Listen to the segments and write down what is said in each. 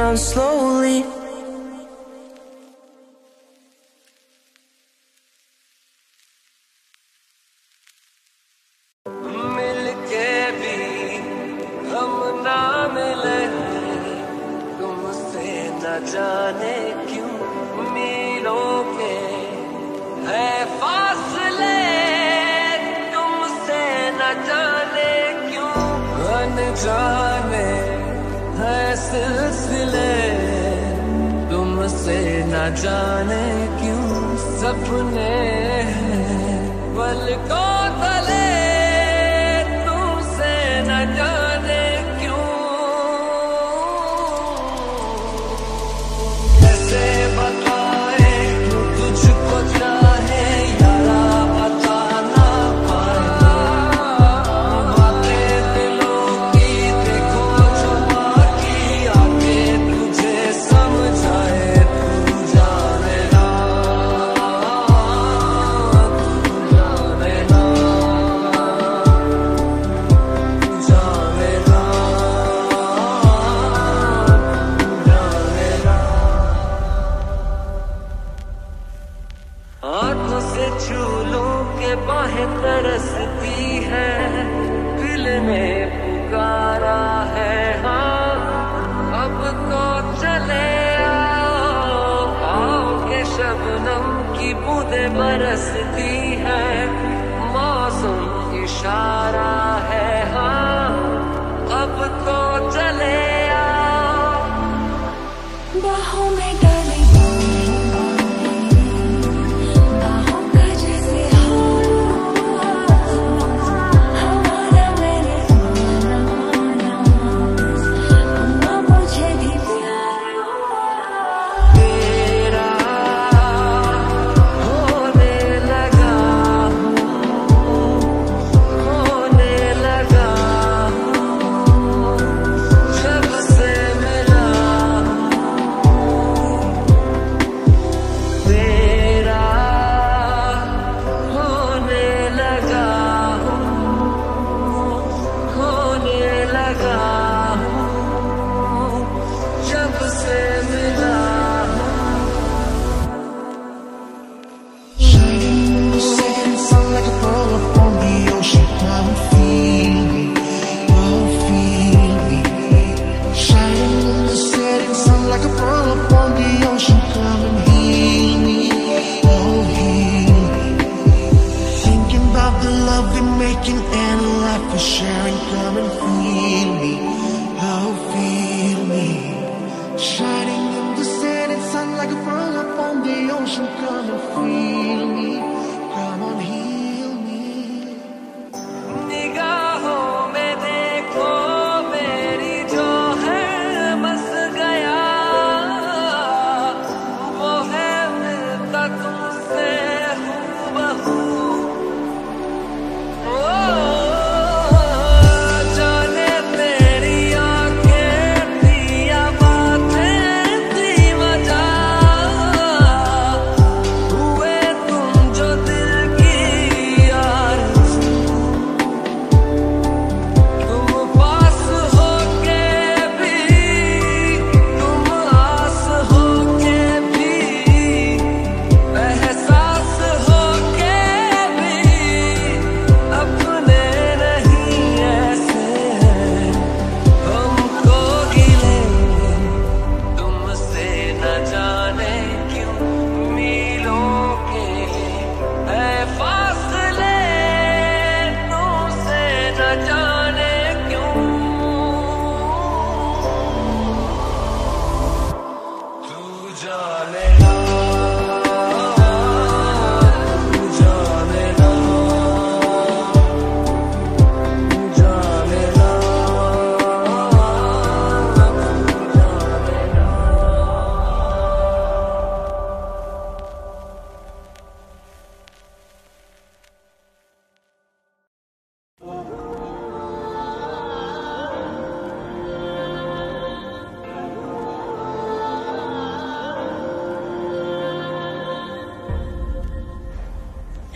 down slowly.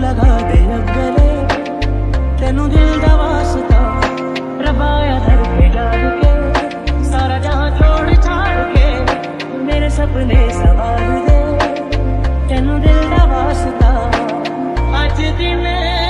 ਲਗਾ ਦੇ ਅੱਗਲੇ। ਤੈਨੂੰ ਦਿਲ ਦਾ ਵਾਸਤਾ ਰਬਾਇਆ ਦਰ ਕੇ ਡਾਲ ਕੇ। ਸਾਰਾ ਜਹਾਂ ਛੋੜ ਛਾੜ ਕੇ ਮੇਰੇ ਸੁਪਨੇ ਸਵਾਰ ਦੇ। ਤੈਨੂੰ ਦਿਲ ਦਾ ਵਾਸਤਾ ਅੱਜ ਦੀ ਮੈਂ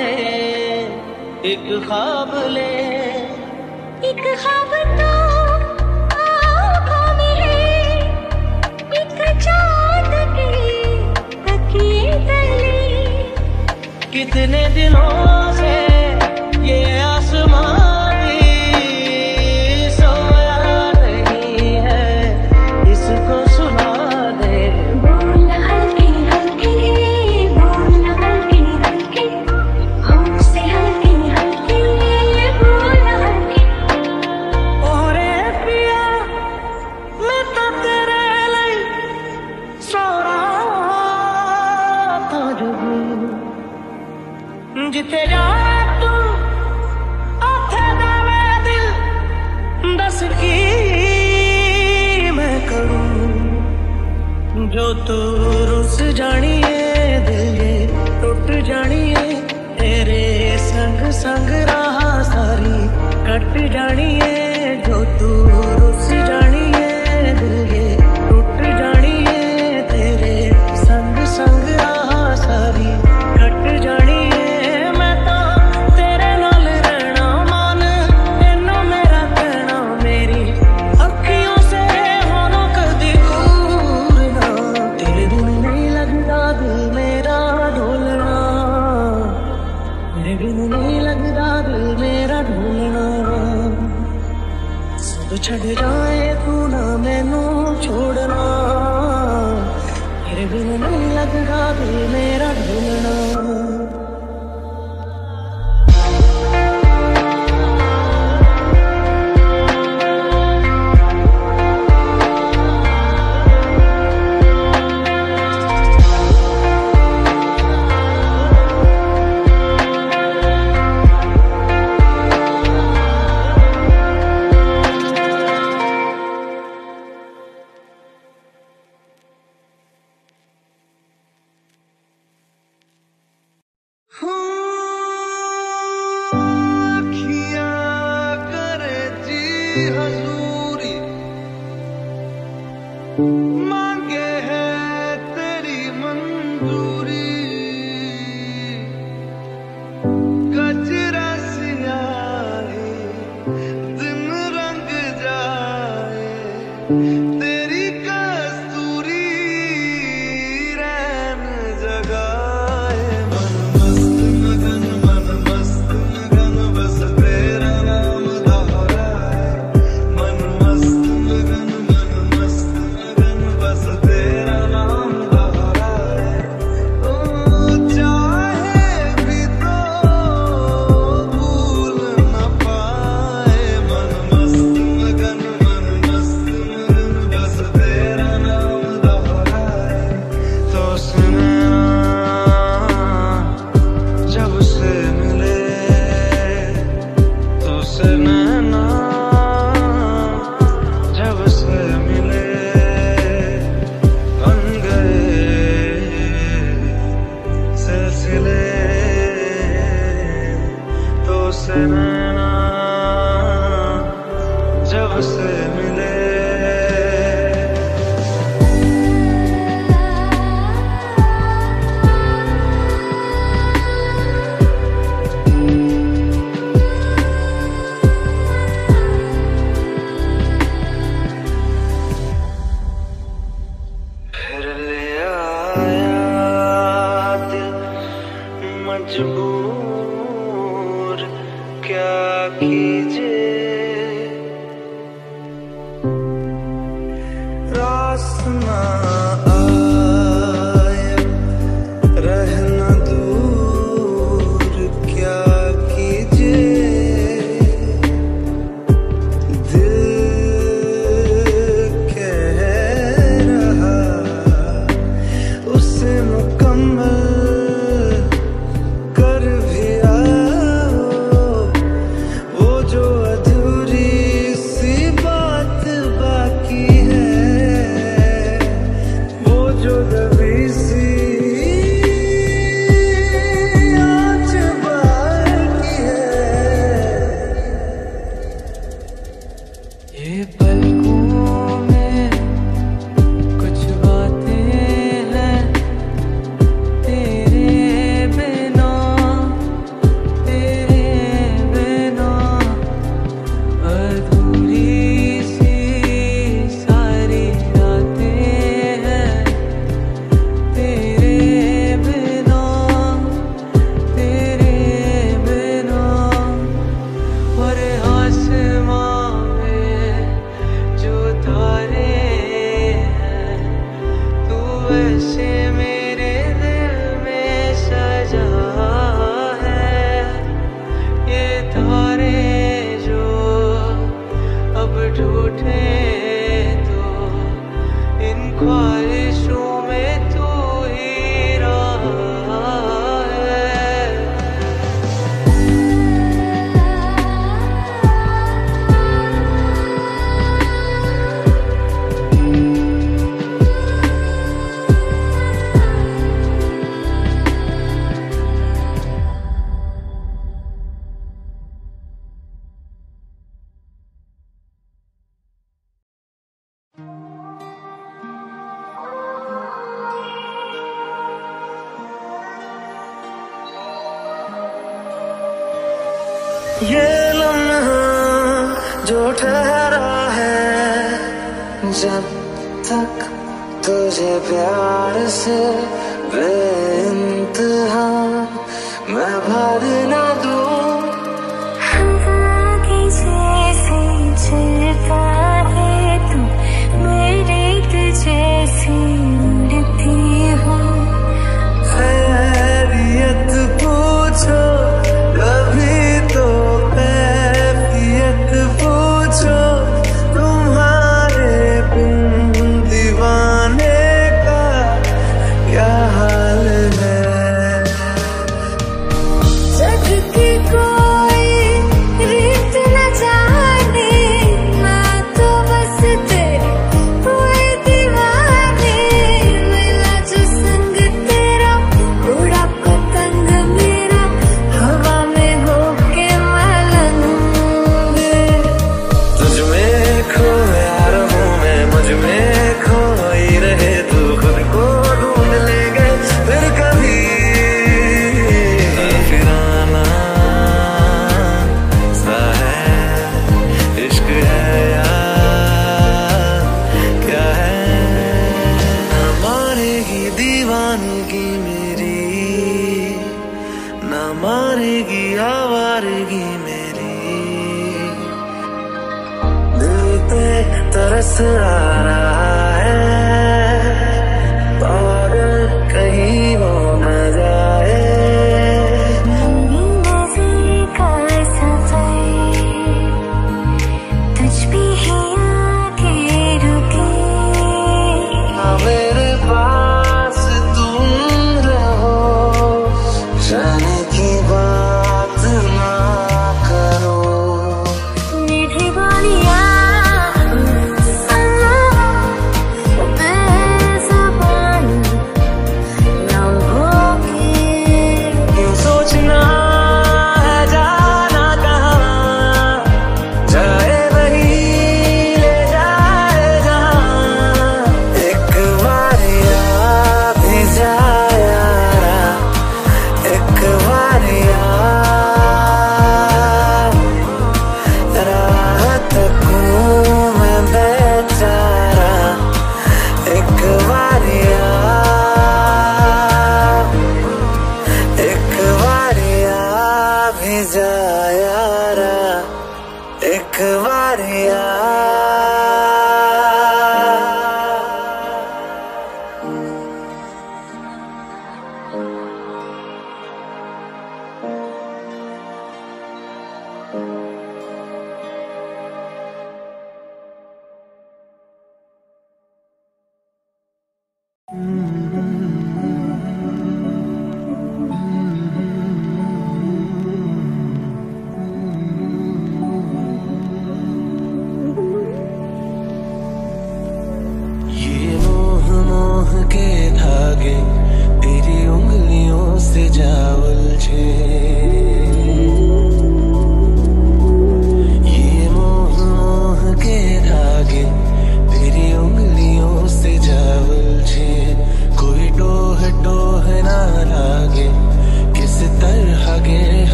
ले एक ख्वाब ले। एक ख्वाब तो कितने दिनों से ये ज़िंदगी मेरी ना मारेगी आवारेगी मेरी। दिल पे तरस आ रहा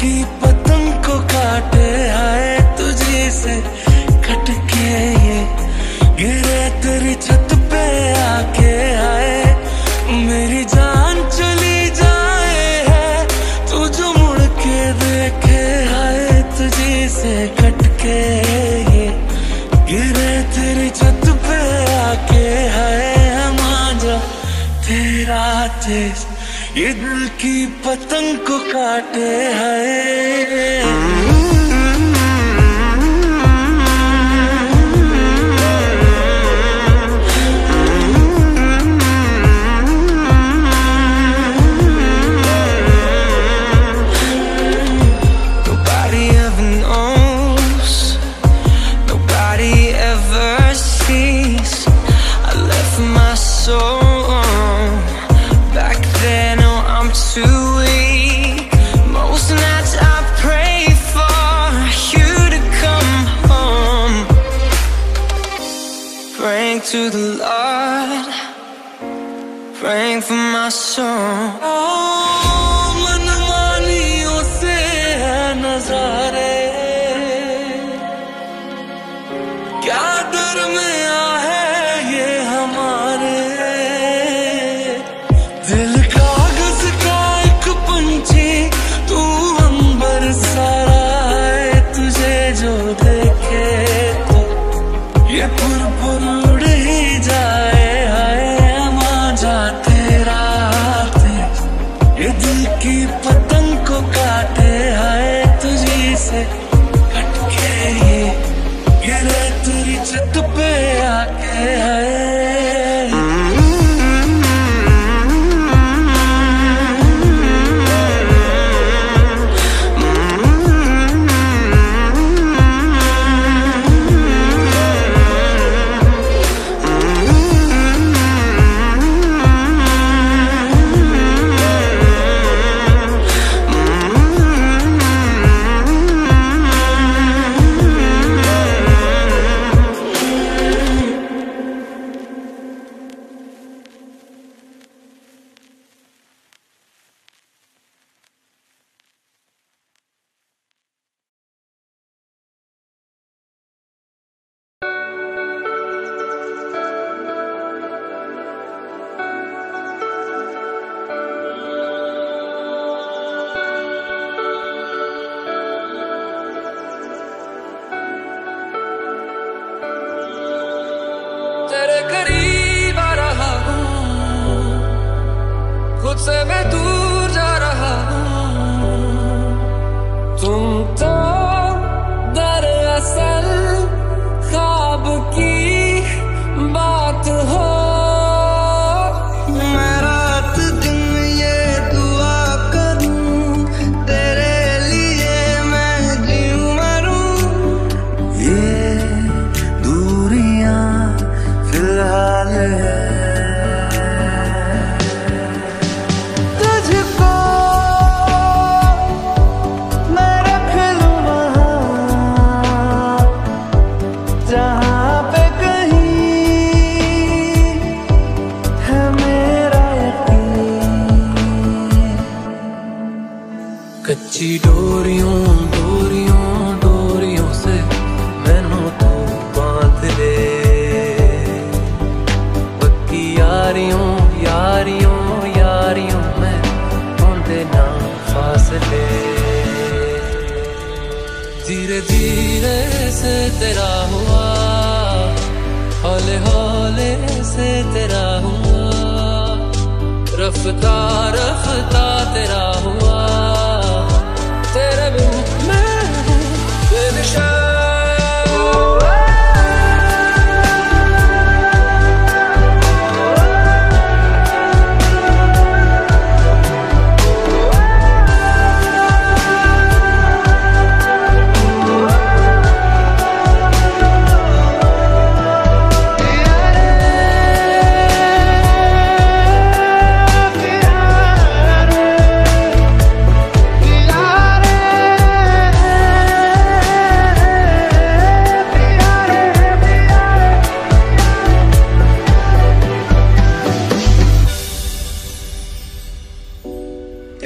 की पतंग को काटे आए तुझे से कटके ये गिरे तेरी छत ये दिल की पतंग को काटे हैं।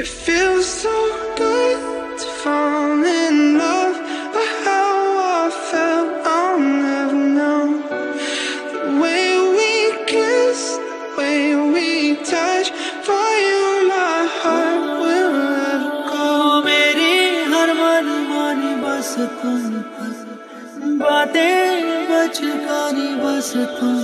It feels so good to fall in love. But how I felt I'll never know. The way we kiss, the way we touch For you my heart will never go. मेरे हर मन मानी बस तुम बातें बचकानी बस तुम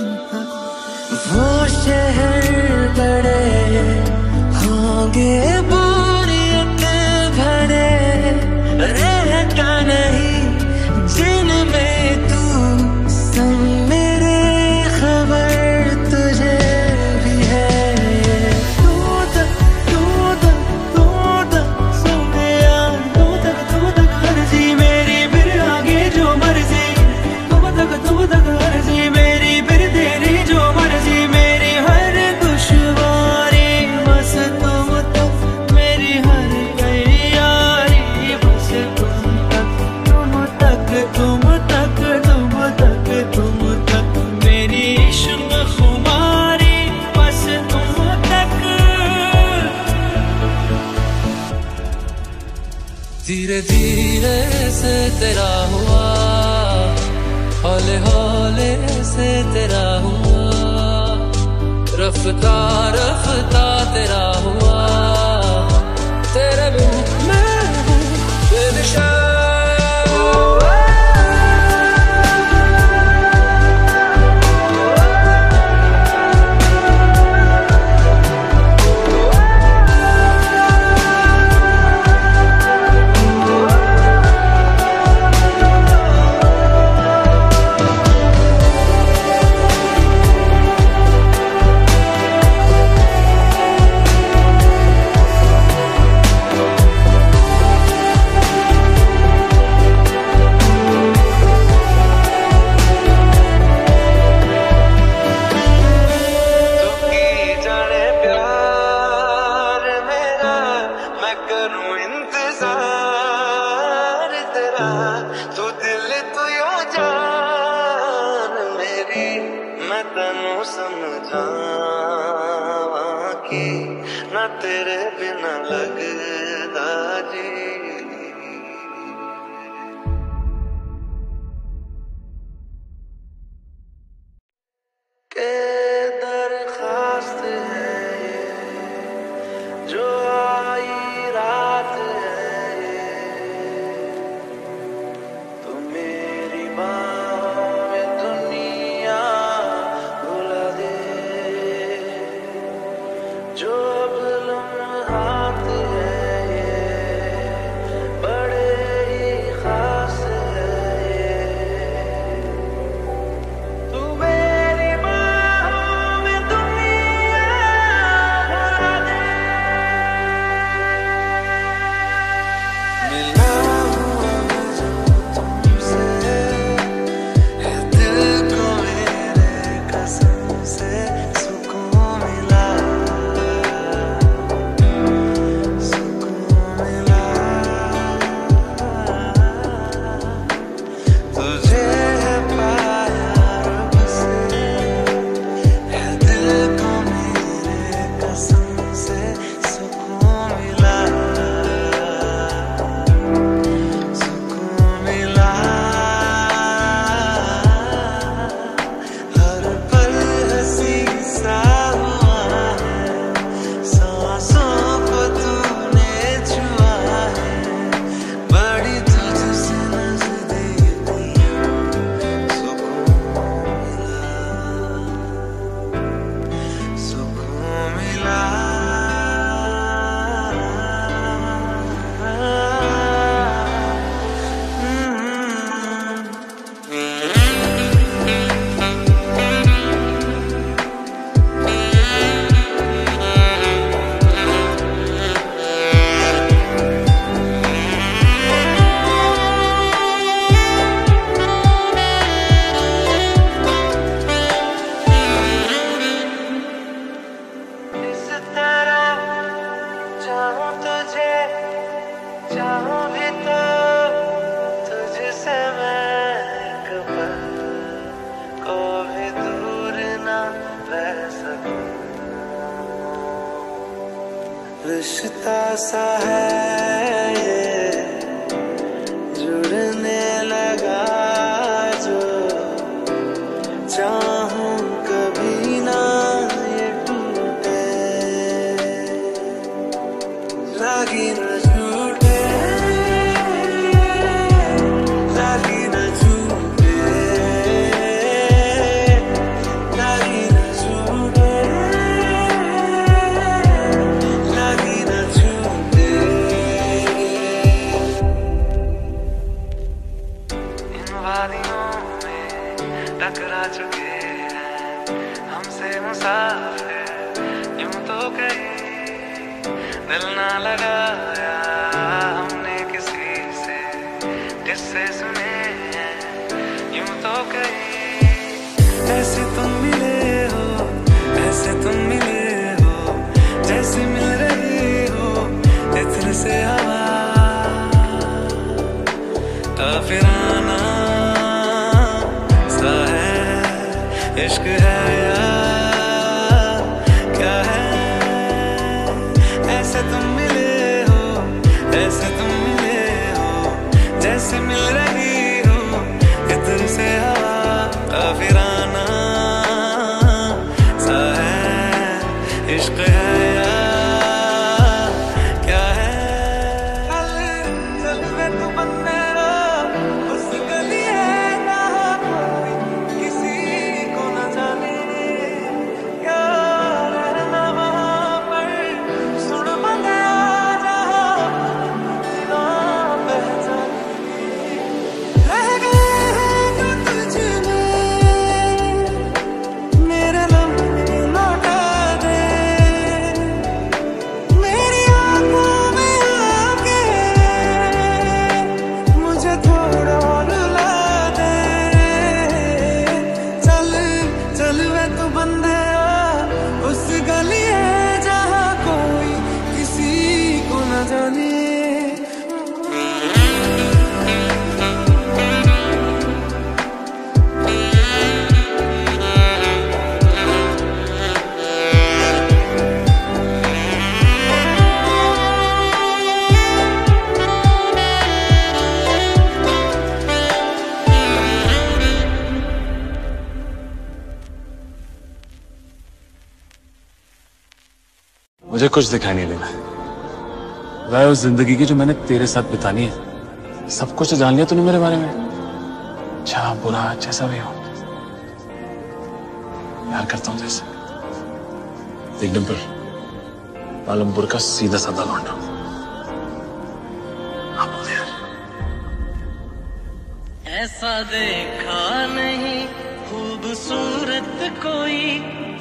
से तेरा हुआ हौले हौले से तेरा हुआ रफ्ता रफ्ता तेरा हुआ। तेरे बिना लगदा जी। रिश्ता सा है। कुछ दिखाई नहीं देना। वह उस ज़िंदगी की जो मैंने तेरे साथ बितानी है, सब कुछ तो जान लिया तूने मेरे बारे में। अच्छा बुरा जैसा भी हो। प्यार करता हूँ जैसे एक डिम्पल पालमपुर का सीधा साधा लौंडा हाँ ऐसा देखा नहीं, खूबसूरत कोई।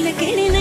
ಕನಸಲ ಕೆಣಿನ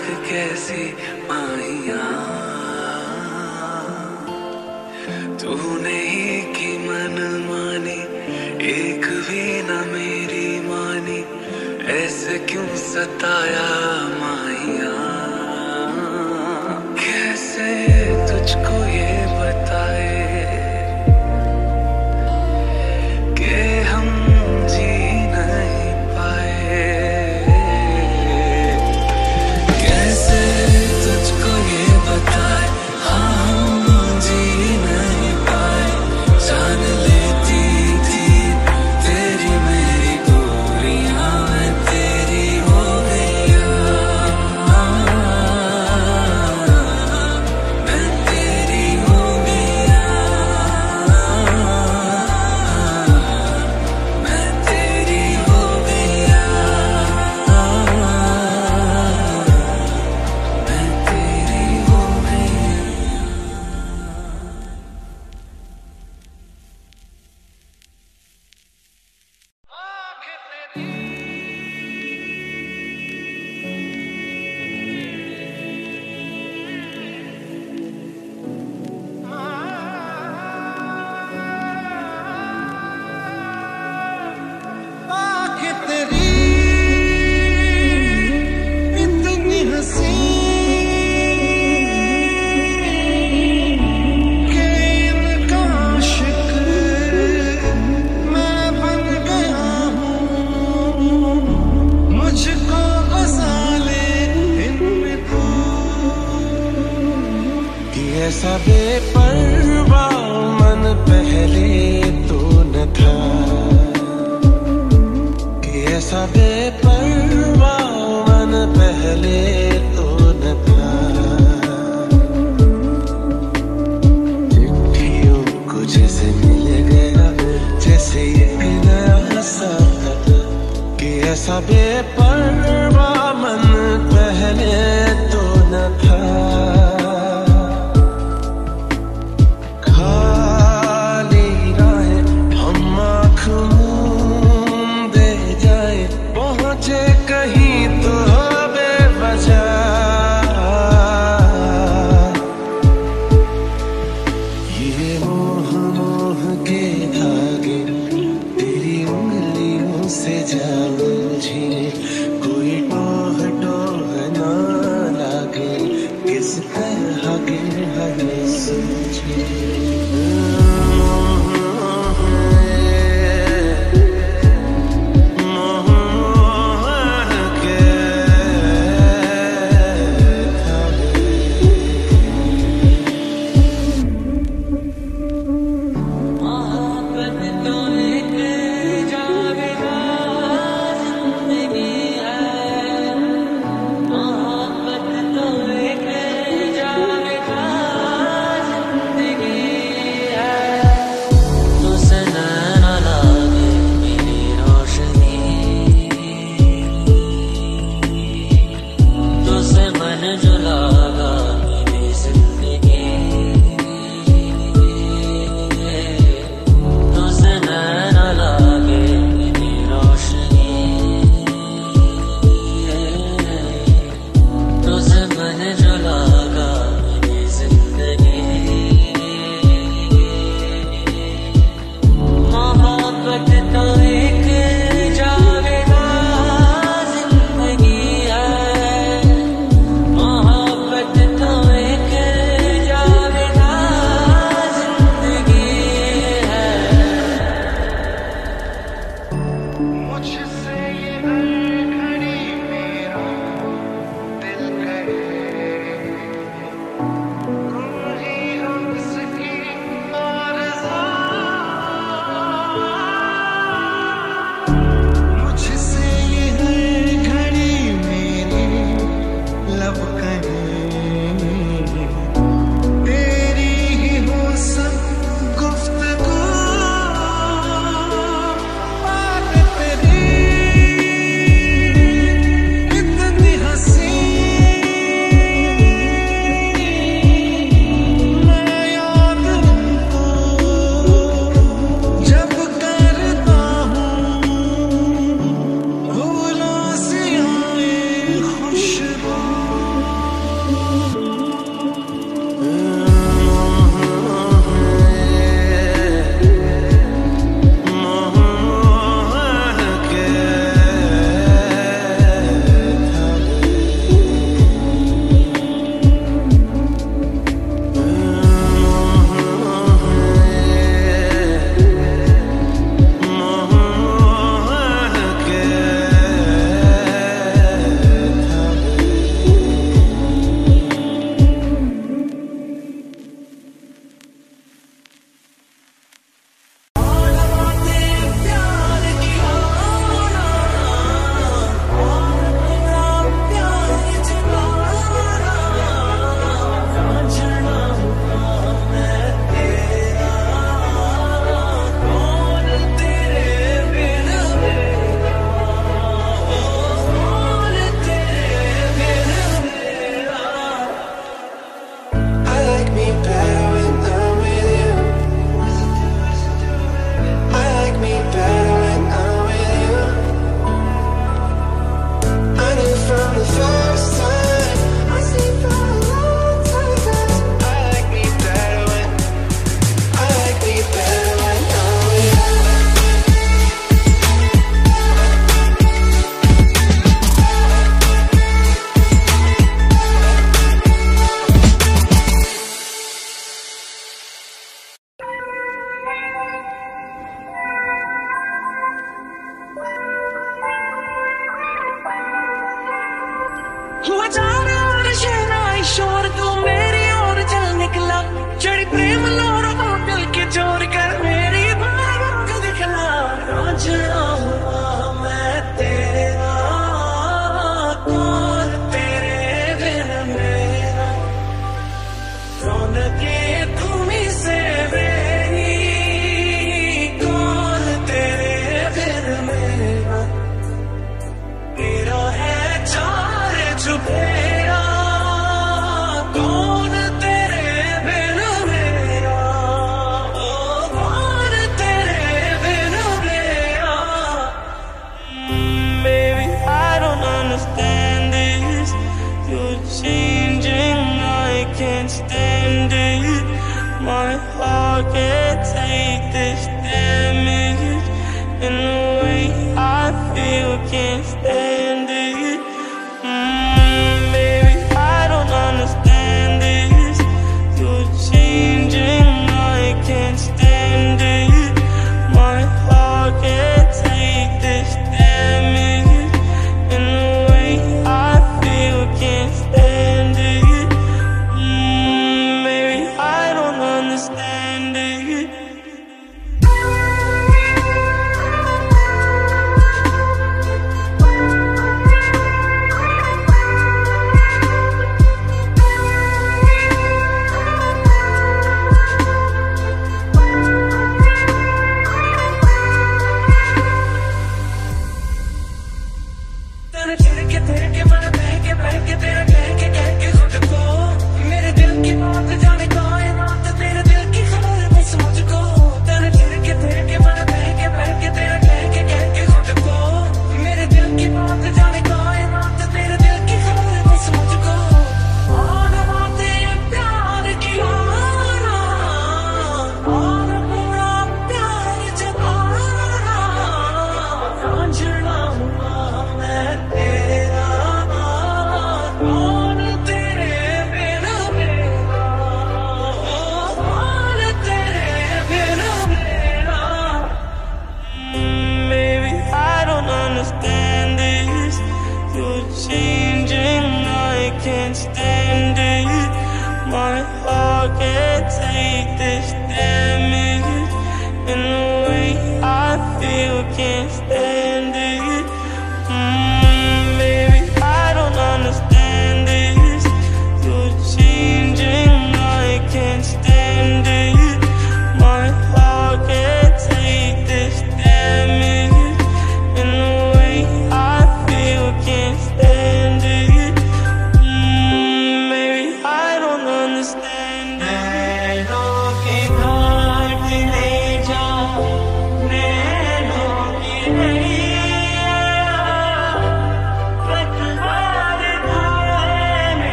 अलग कैसी माहिया तूने ही की मन मानी, एक भी ना मेरी मानी, ऐसे क्यों सताया